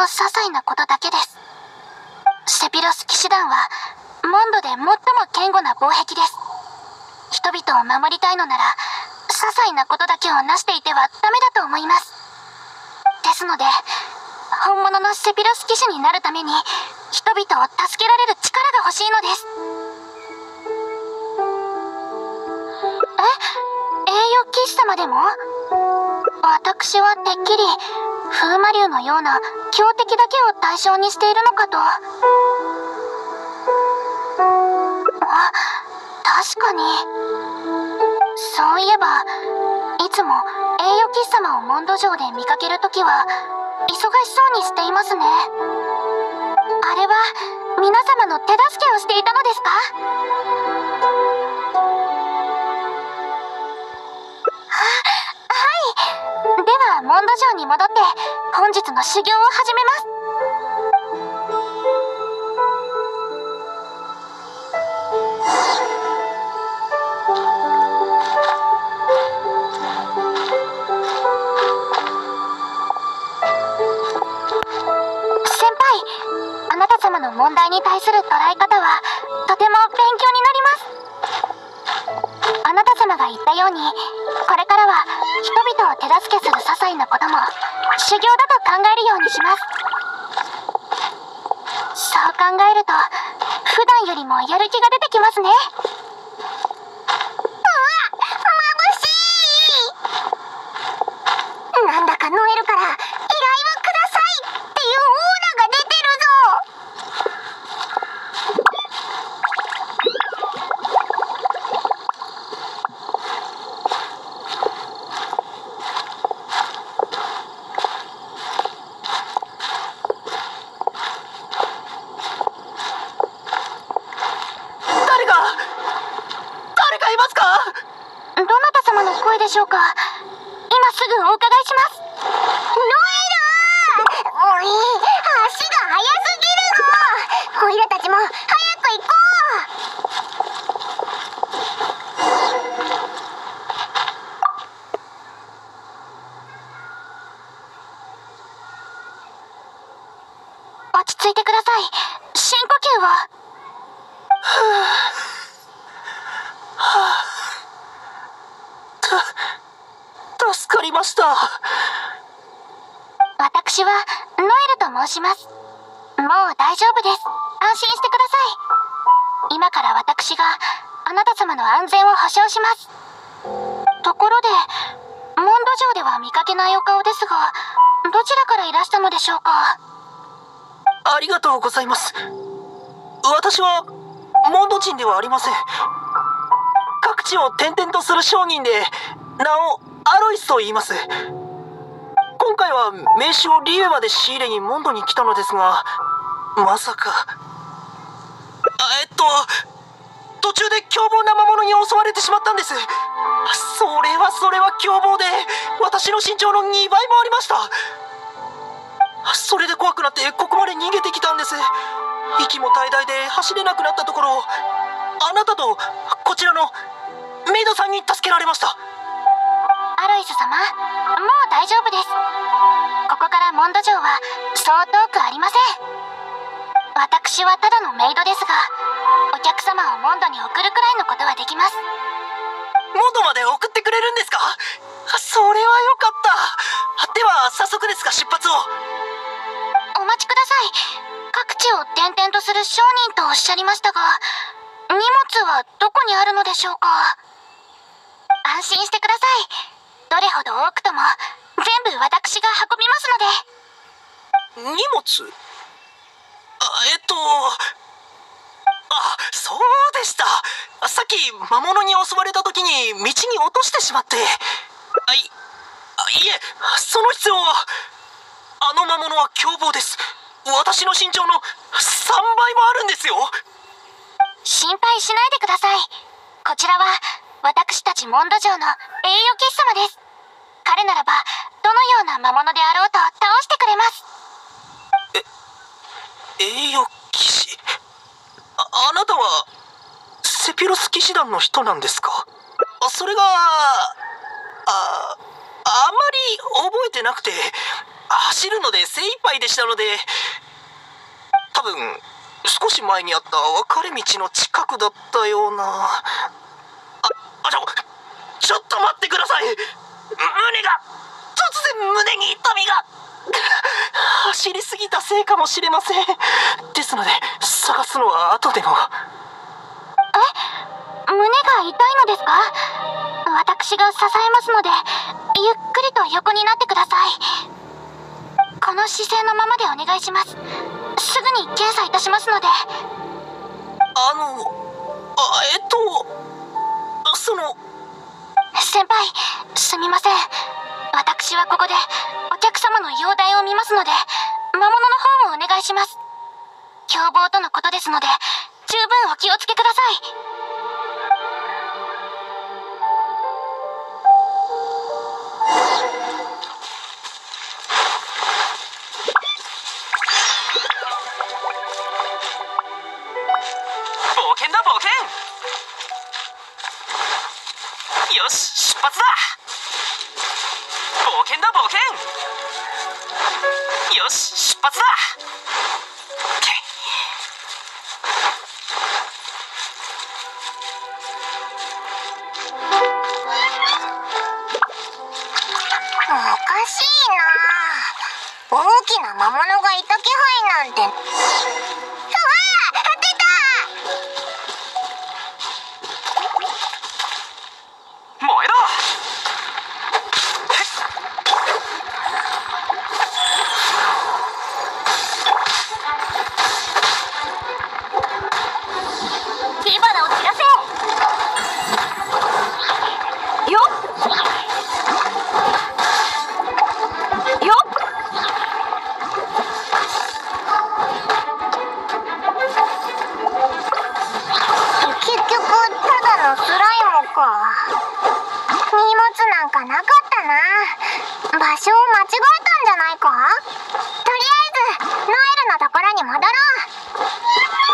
の些細なことだけです。セピロス騎士団はモンドで最も堅固な防壁です。人々を守りたいのなら些細なことだけを成していてはダメだと思います。ですので本物のセピロス騎士になるために人々を助けられる力が欲しいのです。え？栄誉騎士様でも？私はてっきり風魔竜のような強敵だけを対象にしているのかと。あ確かに。そういえばいつも栄誉騎士様をモンド城で見かけるときは忙しそうにしていますね。あれは皆様の手助けをしていたのですか？ではモンド城に戻って本日の修行を始めます。先輩あなた様の問題に対する捉え方はとても勉強になります。あなた様が言ったようにを手助けする些細なことも修行だと考えるようにします。そう考えると普段よりもやる気が出てきますねうわ眩しいなんだかノエルから依頼をくださいっていうオーラが出てるぞ誰か誰かいますかどなた様の声でしょうか今すぐお伺いしますノエルおい足が速すぎるぞオイラたちも早く行こう落ち着いてください深呼吸を助かりました。私はノエルと申します。もう大丈夫です。安心してください。今から私があなた様の安全を保証します。ところでモンド城では見かけないお顔ですがどちらからいらしたのでしょうか？ありがとうございます。私はモンド人ではありません。各地を転々とする商人で名をアロイスと言います。今回は名刺をリエまで仕入れにモンドに来たのですがまさか。えっと途中で凶暴な魔物に襲われてしまったんです。それはそれは凶暴で私の身長の2倍もありました。それで怖くなってここまで逃げてきたんです。息も怠々で走れなくなったところあなたとこちらのメイドさんに助けられました。ロイス様もう大丈夫です。ここからモンド城はそう遠くありません。私はただのメイドですがお客様をモンドに送るくらいのことはできます。モンドまで送ってくれるんですか？それはよかった。では早速ですが出発を。お待ちください。各地を転々とする商人とおっしゃりましたが荷物はどこにあるのでしょうか。安心してくださいどれほど多くとも全部私が運びますので。荷物？あえっとあそうでした。さっき魔物に襲われた時に道に落としてしまって。あいあいえその必要はあの魔物は凶暴です。私の身長の3倍もあるんですよ。心配しないでください。こちらは私たちモンド城の栄誉騎士様です。彼ならばどのような魔物であろうと倒してくれます。え栄誉騎士？ああなたはセピロス騎士団の人なんですか？それがああまり覚えてなくて走るので精一杯でしたので多分少し前にあった分かれ道の近くだったような。ああちょちょっと待ってください。胸が突然胸に痛みが。走りすぎたせいかもしれません。ですので探すのは後でも。え胸が痛いのですか？私が支えますのでゆっくりと横になってください。この姿勢のままでお願いします。すぐに検査いたしますので。あのあえっとその。先輩すみません。私はここでお客様の容体を見ますので魔物の方をお願いします。凶暴とのことですので十分お気をつけください。冒険だ冒険。よし出発だ。冒険だ冒険よし出発だおかしいな。大きな魔物がいた気配なんて。場所を間違えたんじゃないかとりあえずノエルのところに戻ろう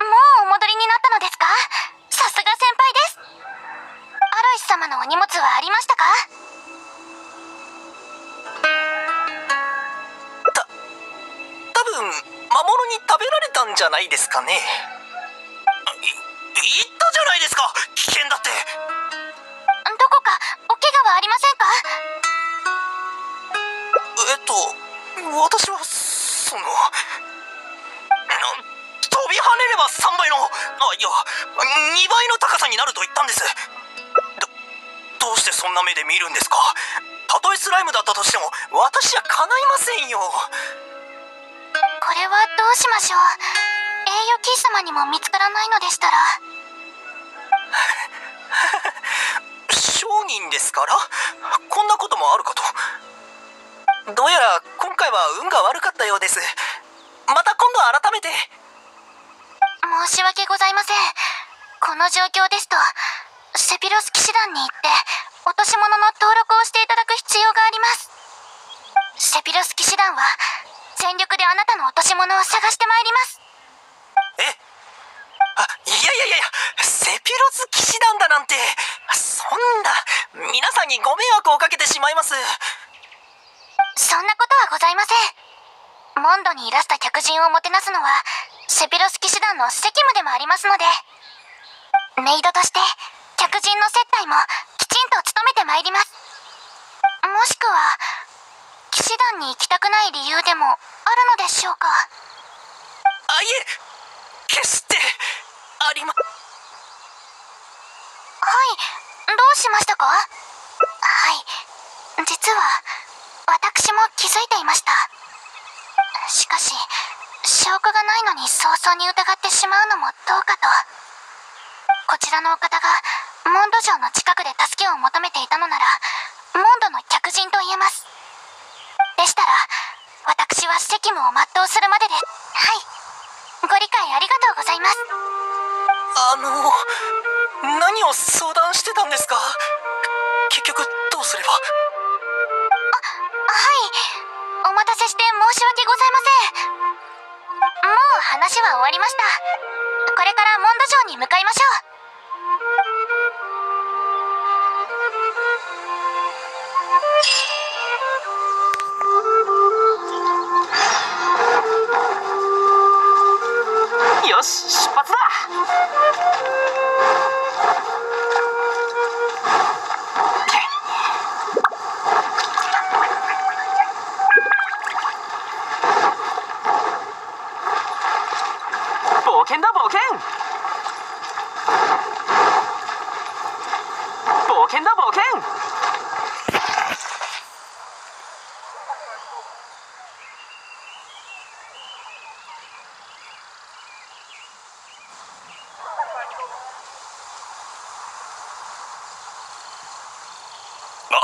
もうお戻りになったのですかさすが先輩ですアロイス様のお荷物はありましたか？多分魔物に食べられたんじゃないですかね。い言ったじゃないですか。危険だって。どこかお怪我はありませんか？えっと私はそのな飛び跳ねれば3倍のあいや2倍の高さになると言ったんですどどうしてそんな目で見るんですか？たとえスライムだったとしても私じゃ叶いませんよ。これはどうしましょう？栄誉キー様にも見つからないのでしたら。商人ですから？こんなこともあるかと。どうやら今回は運が悪かったようです。また今度改めて。申し訳ございません。この状況ですとセピロス騎士団に行って落とし物の登録をしていただく必要があります。セピロス騎士団は全力であなたの落とし物を探してまいります。え？あいやいやいやいやセピロズ騎士団だなんてそんな皆さんにご迷惑をかけてしまいます。そんなことはございません。モンドにいらした客人をもてなすのはセピロス騎士団の責務でもありますので。メイドとして客人の接待もります。もしくは騎士団に行きたくない理由でもあるのでしょうか？あいえ決してありまはいどうしましたか？はい実は私も気づいていました。しかし証拠がないのに早々に疑ってしまうのもどうかと。こちらのお方がモンド城の近くで助けを求めていたのならモンドの客人と言えます。でしたら私は責務を全うするまでですはい。ご理解ありがとうございます。あの何を相談してたんですか？結局どうすれば？はい。お待たせして申し訳ございません。もう話は終わりました。これからモンド城に向かいましょうよし出発だ。冒険だ冒険。冒険だ冒険あ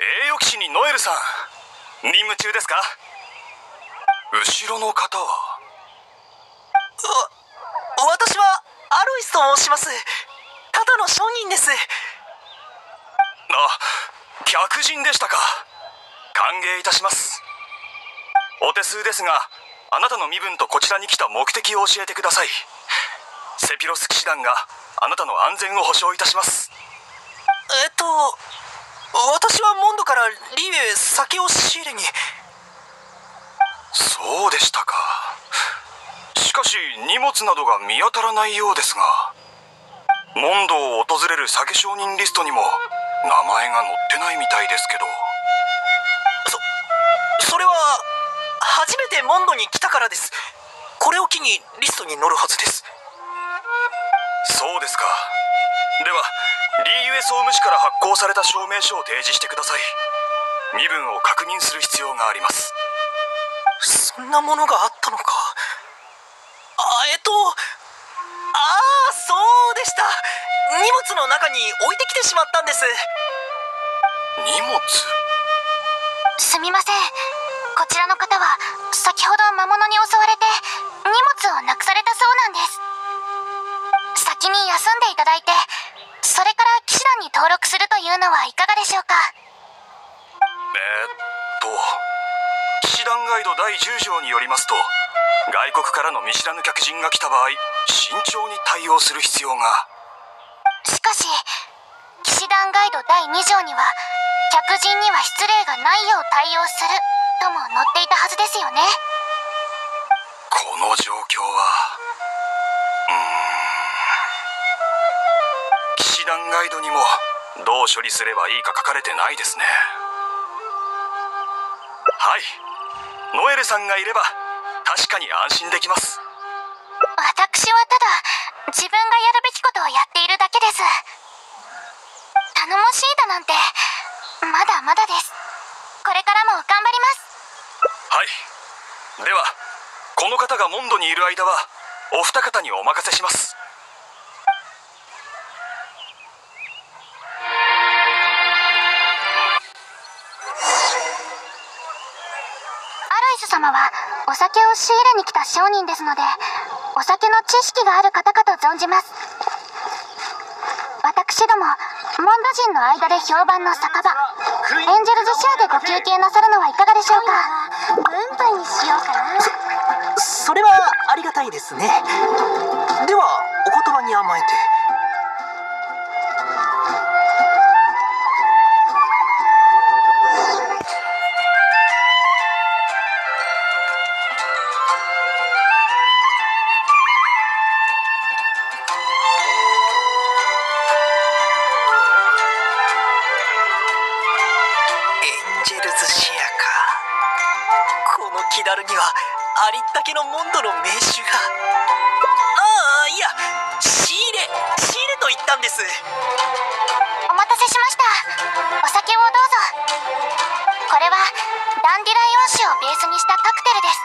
栄誉騎士にノエルさん任務中ですか？後ろの方は？私はアロイスと申します。ただの商人です。あ客人でしたか？歓迎いたします。お手数ですがあなたの身分とこちらに来た目的を教えてください。セピロス騎士団があなたの安全を保証いたします。えっと私はリュウへ酒を仕入れに。そうでしたか。しかし荷物などが見当たらないようですがモンドを訪れる酒商人リストにも名前が載ってないみたいですけど。それは初めてモンドに来たからです。これを機にリストに載るはずです。そうですか。ではリーユエ総務士から発行された証明書を提示してください身分を確認する必要があります。そんなものがあったのか。あえっとああそうでした。荷物の中に置いてきてしまったんです。荷物？すみません。こちらの方は先ほど魔物に襲われて荷物をなくされたそうなんです。先に休んでいただいてそれから騎士団に登録するというのはいかがでしょうか？えー、っと騎士団ガイド第10条によりますと外国からの見知らぬ客人が来た場合慎重に対応する必要が。しかし騎士団ガイド第2条には客人には失礼がないよう対応するとも載っていたはずですよね。この状況はうーん騎士団ガイドにもどう処理すればいいか書かれてないですねはい。ノエルさんがいれば確かに安心できます。私はただ自分がやるべきことをやっているだけです。頼もしいだなんてまだまだです。これからも頑張ります。はい。ではこの方がモンドにいる間はお二方にお任せします様はお酒を仕入れに来た商人ですのでお酒の知識がある方かと存じます。私どもモンド人の間で評判の酒場エンジェルズシェアでご休憩なさるのはいかがでしょうか？ムンパにしようかなそれはありがたいですね。ではお言葉に甘えて。酒をベースにしたカクテルです。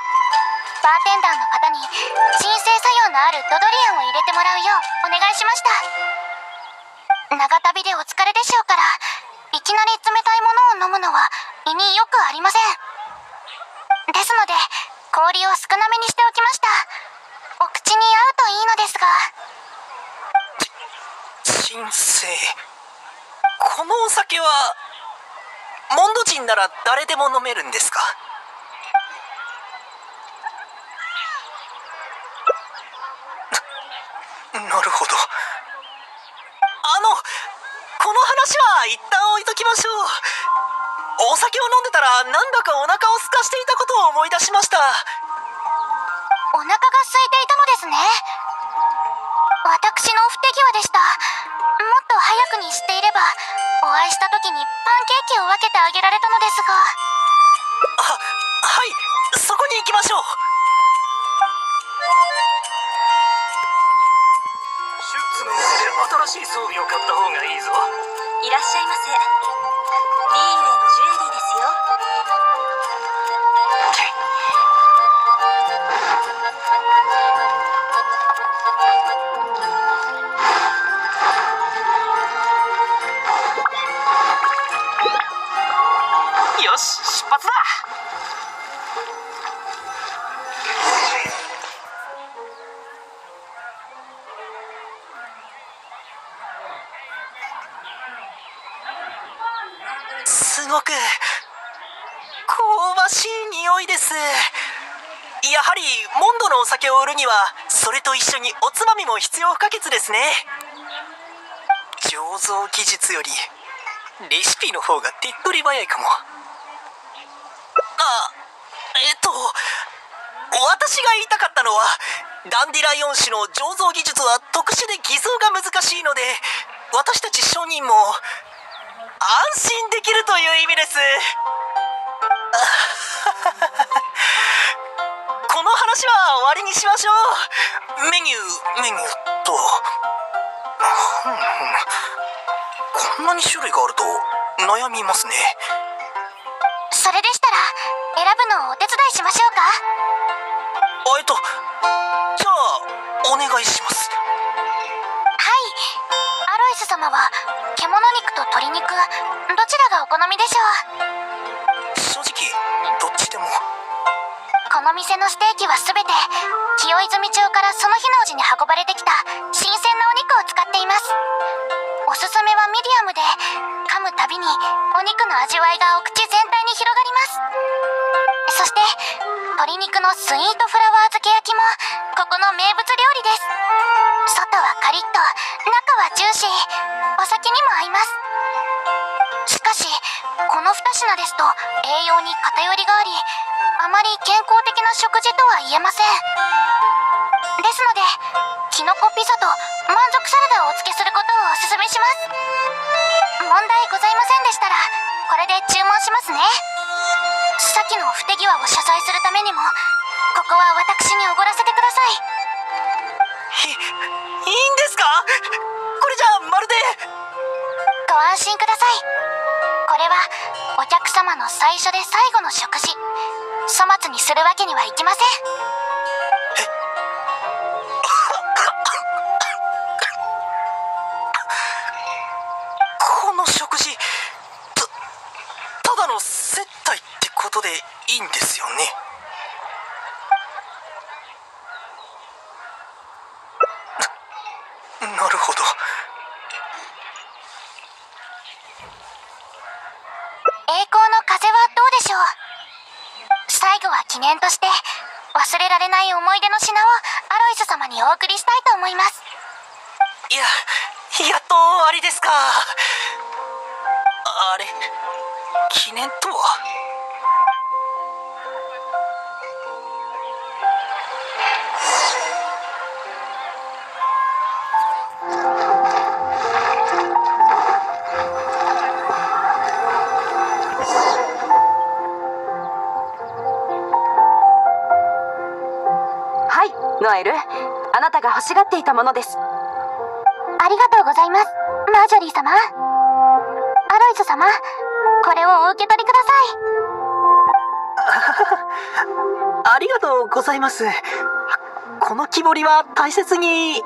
バーテンダーの方に鎮静作用のあるドドリアンを入れてもらうようお願いしました。長旅でお疲れでしょうからいきなり冷たいものを飲むのは胃によくありません。ですので氷を少なめにしておきました。お口に合うといいのですが。鎮静このお酒はモンド人なら誰でも飲めるんですか？ななるほど。あのこの話は一旦置いときましょう。お酒を飲んでたらなんだかお腹を空かしていたことを思い出しました。お腹が空いていたのですね。私の不手際でした。もっと早くに知っていればお会いした時にパンケーキを分けてあげられたのですが。ははいそこに行きましょうつの店で新しい装備を買った方がいいぞ。いらっしゃいませ。リーユへのジュエリーです。く香ばしい匂いです。やはりモンドのお酒を売るにはそれと一緒におつまみも必要不可欠ですね。醸造技術よりレシピの方が手っ取り早いかも。あえっと私が言いたかったのはダンディライオン種の醸造技術は特殊で偽装が難しいので私たち商人も安心できるという意味です。この話は終わりにしましょう。メニューメニューっとこんなに種類があると悩みますね。それでしたら選ぶのをお手伝いしましょうか。あえっとじゃあお願いします。はい。アロイス様は獣肉と鶏肉どちらがお好みでしょう？正直どっちでも。この店のステーキは全て清泉町からその日のうちに運ばれてきた新鮮なお肉を使っています。おすすめはミディアムで噛むたびにお肉の味わいがお口全体に広がります。そして鶏肉のスイートフラワー漬け焼きもここの名物料理です。外はカリッと中はジューシーお酒にも合います。しかしこの2品ですと栄養に偏りがありあまり健康的な食事とは言えません。ですのでキノコピザと満足サラダをお付けすることをお勧めします。問題ございませんでしたらこれで注文しますね。さっきの不手際を謝罪するためにもここは私におごらせてください。いいいんですか？れじゃまるでご安心ください。これはお客様の最初で最後の食事。粗末にするわけにはいきません。ややっと終わりですか。あれ記念とは？はいノエル。あなたが欲しがっていたものです。ありがとうございます。マージョリー様。アロイス様。これをお受け取りください。ありがとうございます。この木彫りは大切に。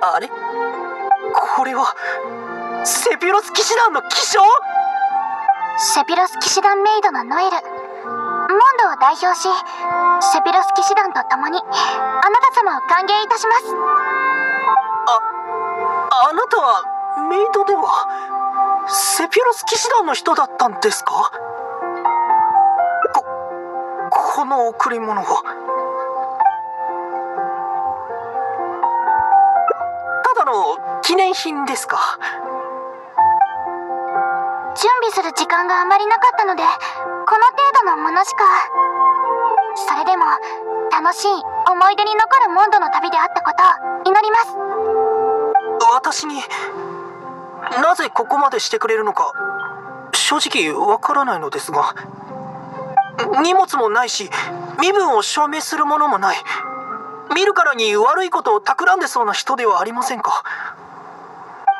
ああれ？これはセピロス騎士団の騎将？セピロス騎士団メイドのノエル。モンドを代表しセピロス騎士団と共にあなた様を歓迎いたしますああなたはメイドではセピュロス騎士団の人だったんですか？ここの贈り物は。ただの記念品ですか？準備する時間があまりなかったのでこの程度のものしか。それでも楽しい思い出に残るモンドの旅であったことを祈ります。私になぜここまでしてくれるのか正直わからないのですが荷物もないし身分を証明するものもない。見るからに悪いことを企んでそうな人ではありませんか。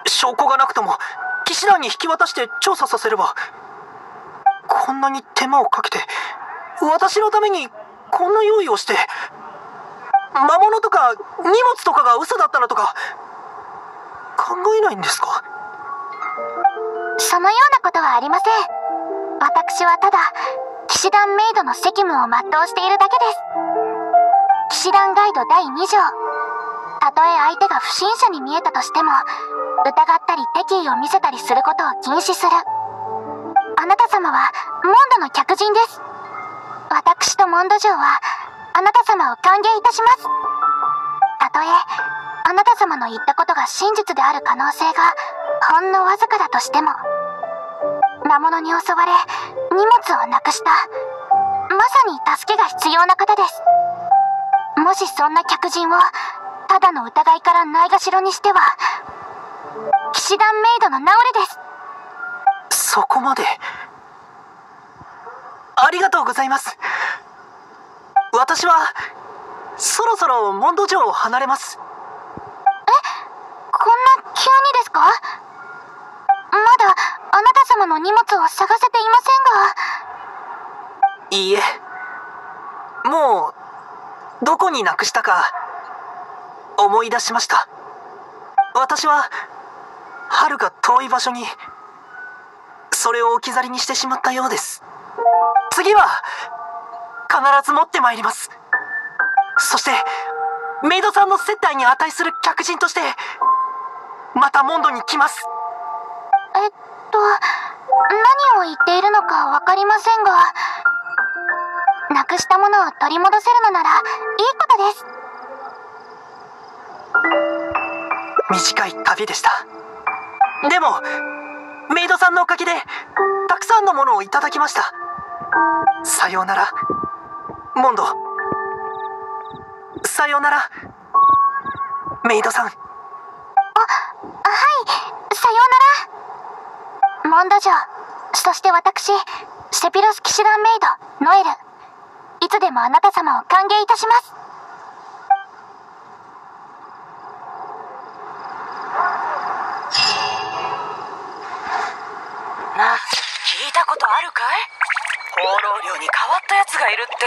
証拠がなくとも騎士団に引き渡して調査させればこんなに手間をかけて私のためにこんな用意をして魔物とか荷物とかが嘘だったらとかえないんですか？そのようなことはありません。私はただ騎士団メイドの責務を全うしているだけです。騎士団ガイド第2条。たとえ相手が不審者に見えたとしても疑ったり敵意を見せたりすることを禁止する。あなた様はモンドの客人です。私とモンド城はあなた様を歓迎いたします。たとえあなた様の言ったことが真実である可能性がほんのわずかだとしても魔物に襲われ荷物をなくした。まさに助けが必要な方です。もしそんな客人をただの疑いからないがしろにしては騎士団メイドのナオレです。そこまで。ありがとうございます。私はそろそろモンド城を離れます。急にですか？まだあなた様の荷物を探せていませんが。いいえ。もうどこになくしたか思い出しました。私ははるか遠い場所にそれを置き去りにしてしまったようです。次は必ず持ってまいります。そしてメイドさんの接待に値する客人としてまたモンドに来ます。えっと何を言っているのか分かりませんがなくしたものを取り戻せるのならいいことです。短い旅でした。でもメイドさんのおかげでたくさんのものをいただきました。さようなら。モンド。さようなら。メイドさんはいさようなら。モンド城そして私セピロス騎士団メイドノエル。いつでもあなた様を歓迎いたします。なあ聞いたことあるかい？放浪寮に変わったやつがいるって。